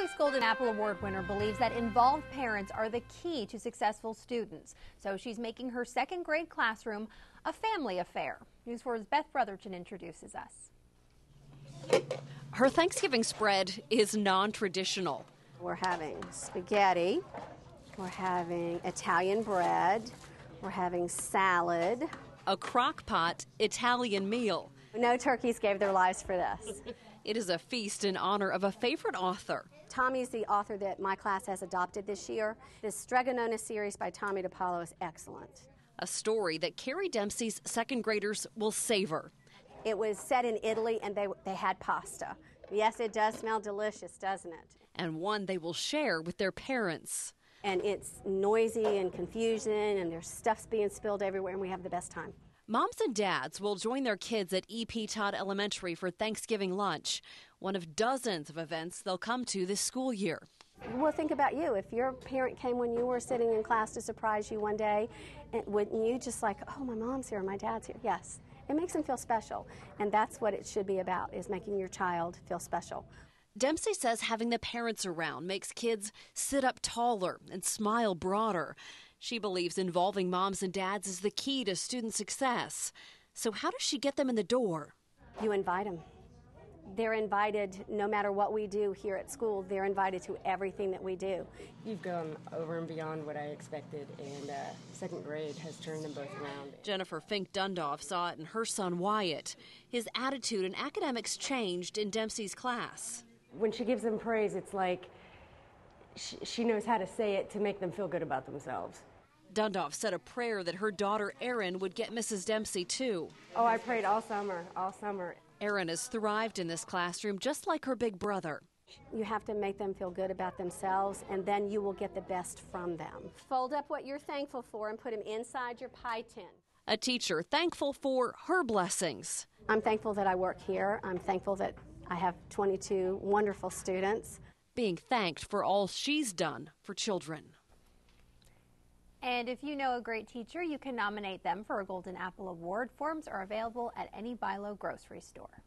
week's Golden Apple Award winner believes that involved parents are the key to successful students. So she's making her second grade classroom a family affair. News 4's Beth Brotherton introduces us. Her Thanksgiving spread is non traditional. We're having spaghetti, we're having Italian bread, we're having salad. A crock pot Italian meal. No turkeys gave their lives for this. It is a feast in honor of a favorite author. Tomie is the author that my class has adopted this year. This Strega Nona series by Tomie dePaola is excellent. A story that Kerry Dempsey's second graders will savor. It was set in Italy and they, they had pasta. Yes, it does smell delicious, doesn't it? And one they will share with their parents. And it's noisy and confusion, and there's stuff's being spilled everywhere, and we have the best time. Moms and dads will join their kids at E.P. Todd Elementary for Thanksgiving lunch, one of dozens of events they'll come to this school year. Well, think about you. If your parent came when you were sitting in class to surprise you one day, wouldn't you just like, oh, my mom's here, my dad's here? Yes. It makes them feel special. And that's what it should be about, is making your child feel special. Dempsey says having the parents around makes kids sit up taller and smile broader. She believes involving moms and dads is the key to student success. So, how does she get them in the door? You invite them. They're invited no matter what we do here at school, they're invited to everything that we do. You've gone over and beyond what I expected, and uh, second grade has turned them both around. Jennifer Fink Dundov saw it in her son Wyatt. His attitude and academics changed in Dempsey's class. When she gives them praise, it's like she knows how to say it to make them feel good about themselves. Dundov said a prayer that her daughter Erin would get Mrs. Dempsey too. Oh, I prayed all summer, all summer. Erin has thrived in this classroom just like her big brother. You have to make them feel good about themselves, and then you will get the best from them. Fold up what you're thankful for and put them inside your pie tin. A teacher thankful for her blessings. I'm thankful that I work here. I'm thankful that I have 22 wonderful students. Being thanked for all she's done for children. And if you know a great teacher, you can nominate them for a Golden Apple Award. Forms are available at any BI-LO grocery store.